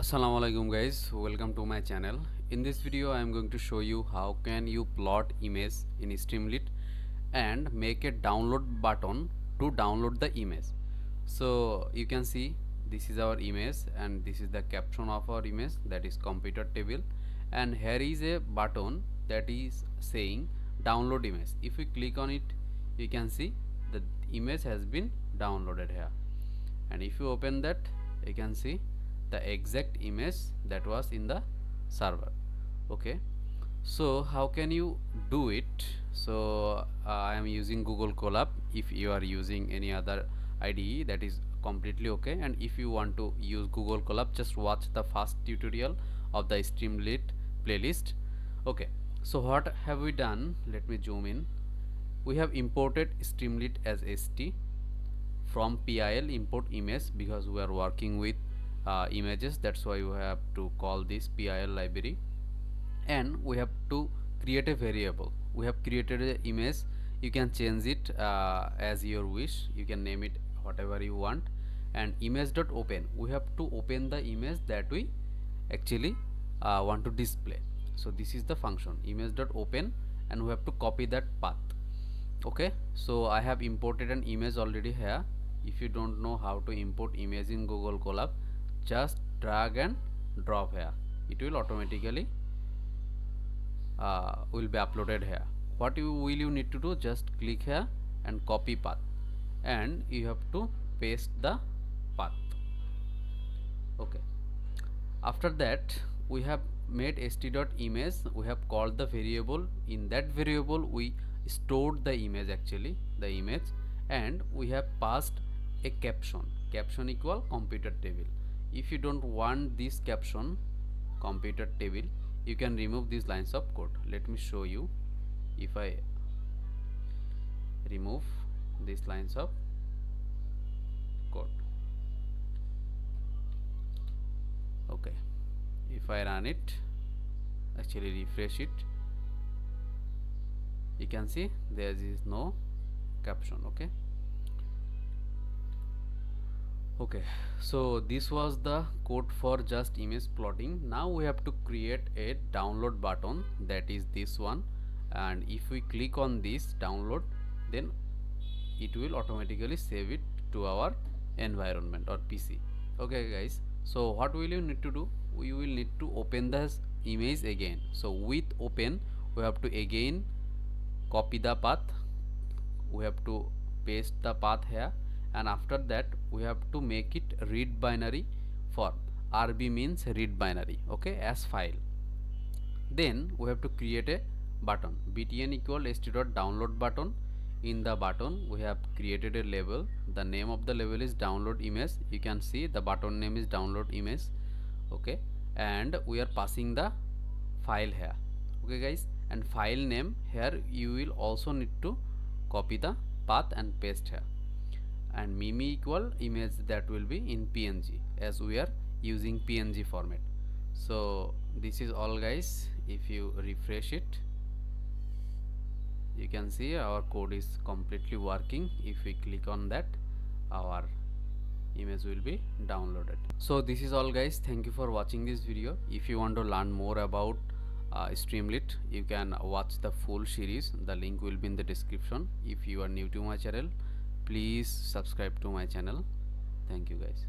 assalamu alaikum guys. Welcome to my channel. In this video i am going to show you how can you plot image in streamlit and make a download button to download the image. So you can see this is our image and this is the caption of our image that is computer table. And here is a button that is saying download image. If we click on it you can see the image has been downloaded here. And if you open that you can see the exact image that was in the server. Okay. So how can you do it? So uh, I am using Google Colab if you are using any other IDE that is completely okay. And if you want to use Google Colab just watch the first tutorial of the Streamlit playlist. Okay. So what have we done? Let me zoom in. We have imported Streamlit as ST from PIL import image because we are working with uh, images. That's why you have to call this PIL library. And we have to create a variable. We have created an image. You can change it uh, as your wish. You can name it whatever you want. And image dot open we have to open the image that we actually uh, want to display. So this is the function image dot open and we have to copy that path. Okay? So I have imported an image already here. If you don't know how to import image in Google Colab just drag and drop here. It will automatically uh, will be uploaded here. What you will you need to do just click here and copy path. And you have to paste the path. Okay. After that we have made st.image we have called the variable. In that variable we stored the image actually the image. And we have passed a caption. Caption equal computer table if you don't want this caption computer table you can remove these lines of code. Let me show you. If I remove these lines of code. Okay. If I run it actually refresh it you can see there is no caption okay okay so this was the code for just image plotting. Now we have to create a download button that is this one. And if we click on this download then it will automatically save it to our environment or PC okay guys so what will you need to do? We will need to open this image again. So with open we have to again copy the path. We have to paste the path here and after that we have to make it read binary form rb means read binary okay as file. Then we have to create a button. Btn equal st dot download button. In the button we have created a label. The name of the label is download image. You can see the button name is download image okay. And we are passing the file here okay guys. And file name here you will also need to copy the path and paste here and mimi equal image that will be in png as we are using png format. So this is all guys. If you refresh it you can see our code is completely working. If we click on that our image will be downloaded. So this is all guys. Thank you for watching this video. If you want to learn more about uh, streamlit you can watch the full series. The link will be in the description. If you are new to my channel please subscribe to my channel. Thank you guys